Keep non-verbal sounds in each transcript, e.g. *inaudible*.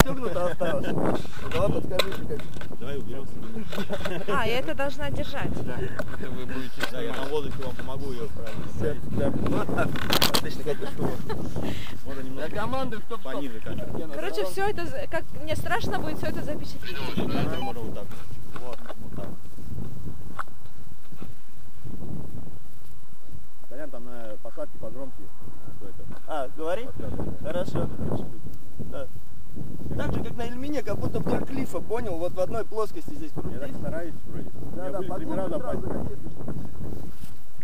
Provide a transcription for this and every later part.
Стегнуто осталось. Давай подскажите, как. Давай уберемся. А, я это должна держать. Это вы будете. Да, я на воздухе вам помогу ее правильно. Отлично, Катя, что? Можно Для немного команды кто пониже камеру. Короче, все это, как мне страшно будет все это запечатлеть. Да, можно вот так. Вот, вот так. Колян, там на посадке погромче. Что это? А, говори? Хорошо. Да. Так же, как на Ильмине, как будто вдоль клифа, понял? Вот в одной плоскости здесь Я так стараюсь вроде. У меня были тренера запасть.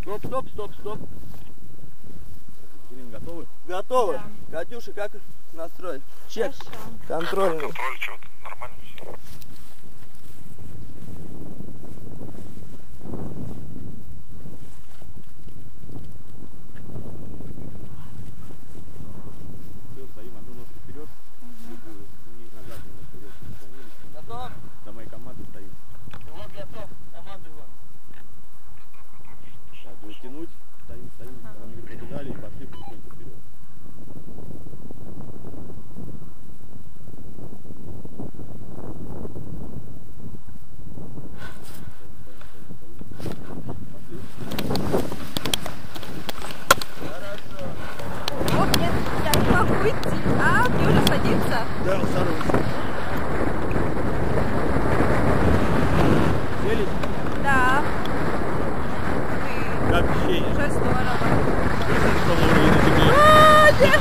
Стоп, стоп, стоп, стоп. Ирина, готовы? Готовы? Катюша, как настрой? Чек. Контрольный. Контроль, что нормально. Все, идти. А, мне уже садится. Да, осторожно. Целись? Да. Как ощущение? Уже здорово. Слышали, что на земле? А, нет.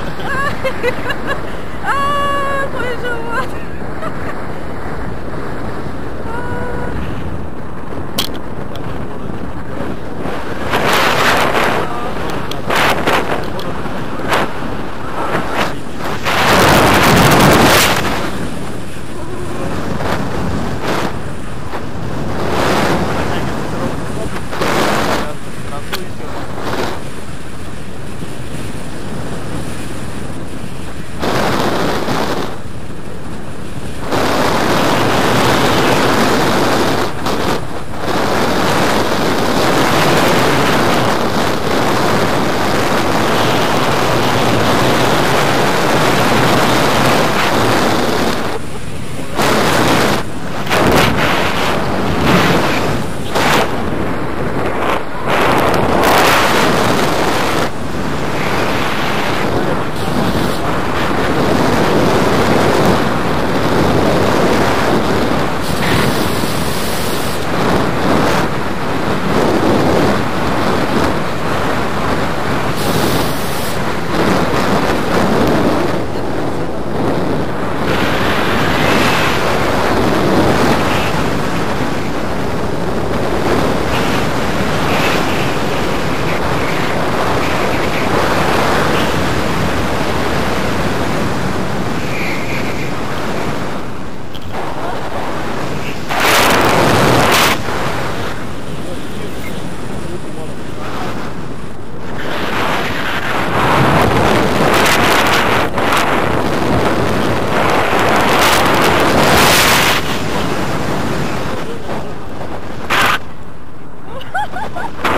Ha *laughs* ha!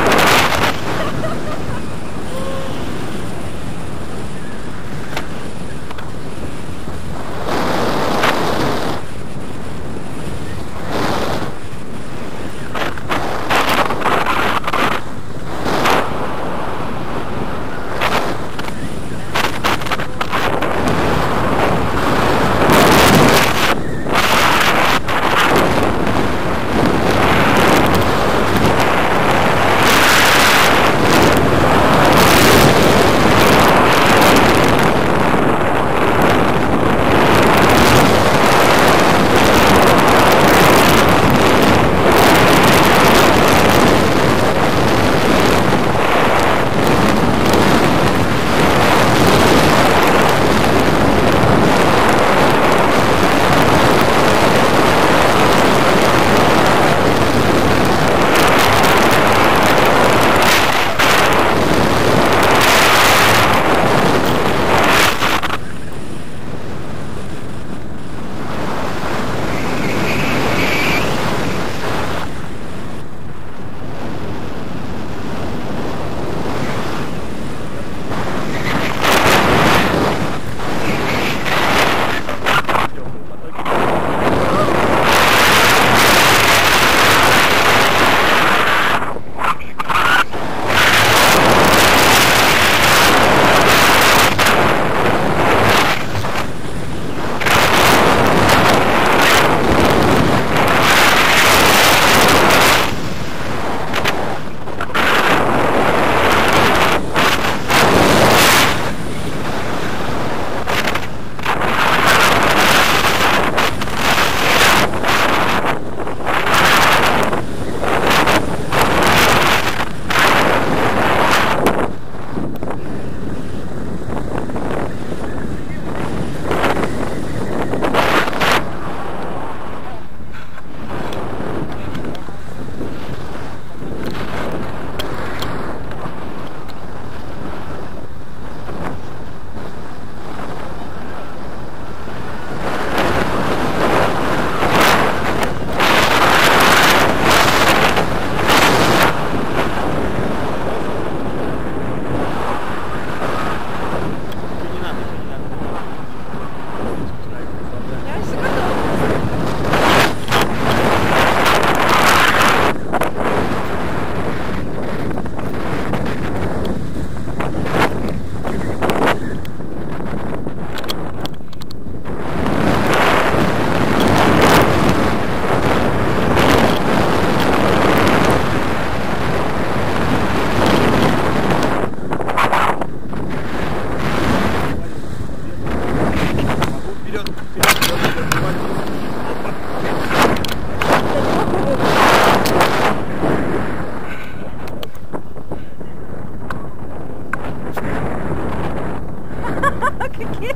Какие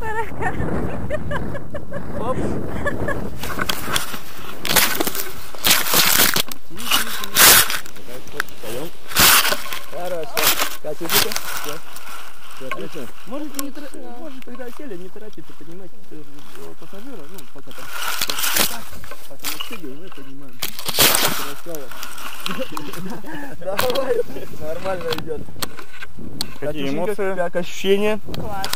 тараканы. Оп. Встаем. Хорошо. Катюшка. Все. Все отлично. Можете не торопиться, может, когда сели, не торопиться, поднимайте э, пассажира, ну, пока там, пока мы стыгаем, мы поднимаем. Красава. Давай, нормально идет. Какие эмоции? Как ощущения? Класс.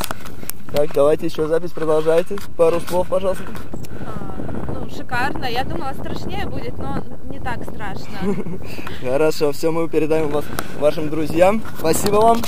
Так, давайте еще запись продолжайте. Пару слов, пожалуйста. А, ну, шикарно. Я думала, страшнее будет, но не так страшно. *laughs* Хорошо, все, мы передаем вас вашим друзьям. Спасибо вам.